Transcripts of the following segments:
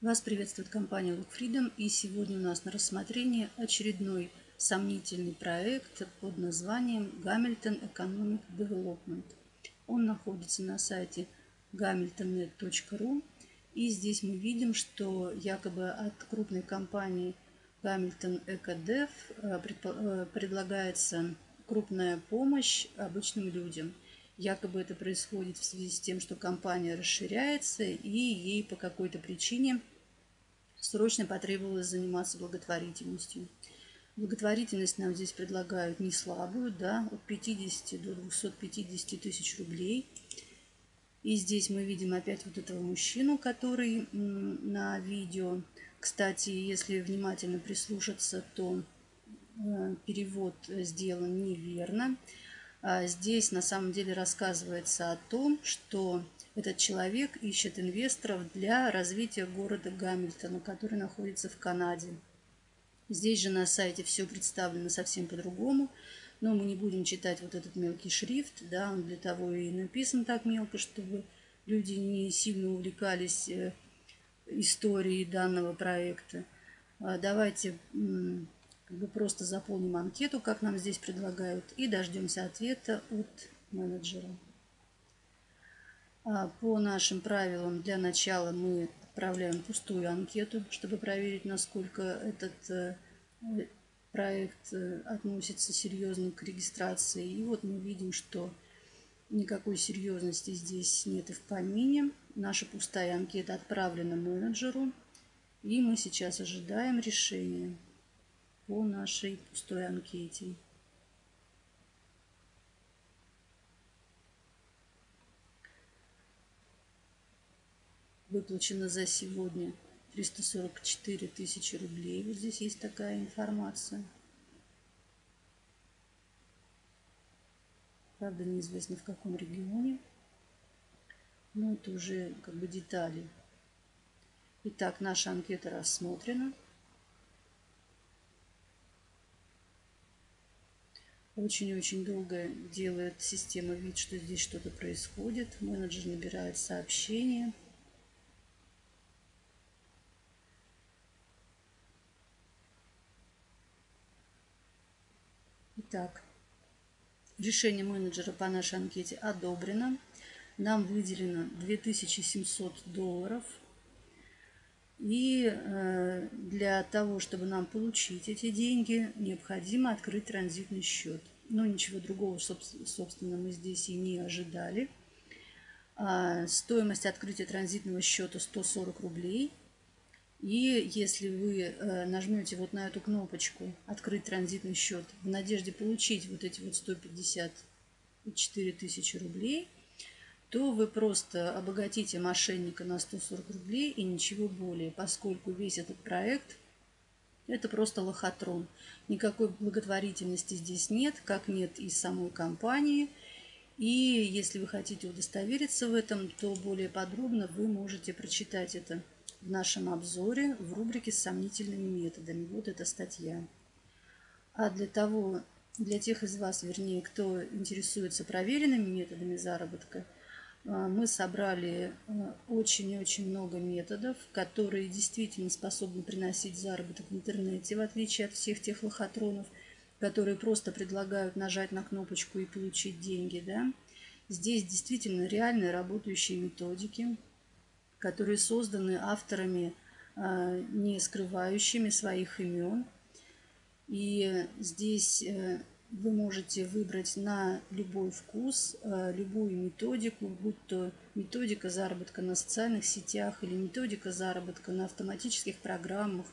Вас приветствует компания Look Freedom и сегодня у нас на рассмотрении очередной сомнительный проект под названием Hamilton Economic Development. Он находится на сайте hamiltonnet.ru и здесь мы видим, что якобы от крупной компании Hamilton EcoDev э, э, предлагается крупная помощь обычным людям – Якобы это происходит в связи с тем, что компания расширяется и ей по какой-то причине срочно потребовалось заниматься благотворительностью. Благотворительность нам здесь предлагают не слабую, да, от 50 до 250 тысяч рублей. И здесь мы видим опять вот этого мужчину, который на видео. Кстати, если внимательно прислушаться, то э, перевод сделан неверно. А здесь на самом деле рассказывается о том, что этот человек ищет инвесторов для развития города Гамильтона, который находится в Канаде. Здесь же на сайте все представлено совсем по-другому, но мы не будем читать вот этот мелкий шрифт, да, он для того и написан так мелко, чтобы люди не сильно увлекались э, историей данного проекта. А давайте бы просто заполним анкету, как нам здесь предлагают, и дождемся ответа от менеджера. А по нашим правилам для начала мы отправляем пустую анкету, чтобы проверить, насколько этот э, проект э, относится серьезно к регистрации. И вот мы видим, что никакой серьезности здесь нет и в помине. Наша пустая анкета отправлена менеджеру, и мы сейчас ожидаем решения по нашей пустой анкете. Выплачено за сегодня 344 тысячи рублей. Вот здесь есть такая информация. Правда, неизвестно в каком регионе. Но это уже как бы детали. Итак, наша анкета рассмотрена. Очень-очень долго делает система вид, что здесь что-то происходит. Менеджер набирает сообщение. Итак, решение менеджера по нашей анкете одобрено. Нам выделено 2700 долларов. И э, для того, чтобы нам получить эти деньги, необходимо открыть транзитный счет. Но ничего другого, собственно, мы здесь и не ожидали. А, стоимость открытия транзитного счета 140 рублей. И если вы э, нажмете вот на эту кнопочку «Открыть транзитный счет» в надежде получить вот эти вот 154 тысячи рублей – то вы просто обогатите мошенника на 140 рублей и ничего более, поскольку весь этот проект это просто лохотрон. Никакой благотворительности здесь нет, как нет и самой компании. И если вы хотите удостовериться в этом, то более подробно вы можете прочитать это в нашем обзоре в рубрике с сомнительными методами. Вот эта статья. А для того, для тех из вас, вернее, кто интересуется проверенными методами заработка – мы собрали очень и очень много методов, которые действительно способны приносить заработок в интернете, в отличие от всех тех лохотронов, которые просто предлагают нажать на кнопочку и получить деньги. Да? Здесь действительно реальные работающие методики, которые созданы авторами, а, не скрывающими своих имен. И здесь э, вы можете выбрать на любой вкус, э, любую методику, будь то методика заработка на социальных сетях или методика заработка на автоматических программах,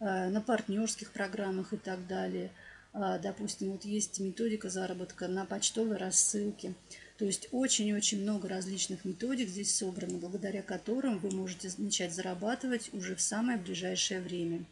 э, на партнерских программах и так далее. А, допустим, вот есть методика заработка на почтовой рассылке. То есть очень-очень много различных методик здесь собрано, благодаря которым вы можете начать зарабатывать уже в самое ближайшее время.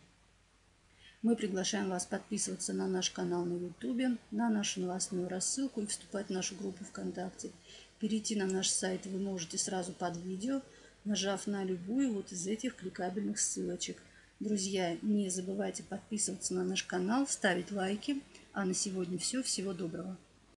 Мы приглашаем вас подписываться на наш канал на YouTube, на нашу новостную рассылку и вступать в нашу группу ВКонтакте. Перейти на наш сайт вы можете сразу под видео, нажав на любую вот из этих кликабельных ссылочек. Друзья, не забывайте подписываться на наш канал, ставить лайки. А на сегодня все. Всего доброго.